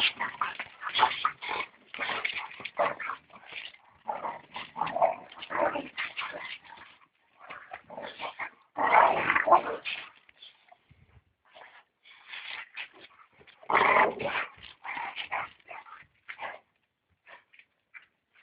Кошмарка.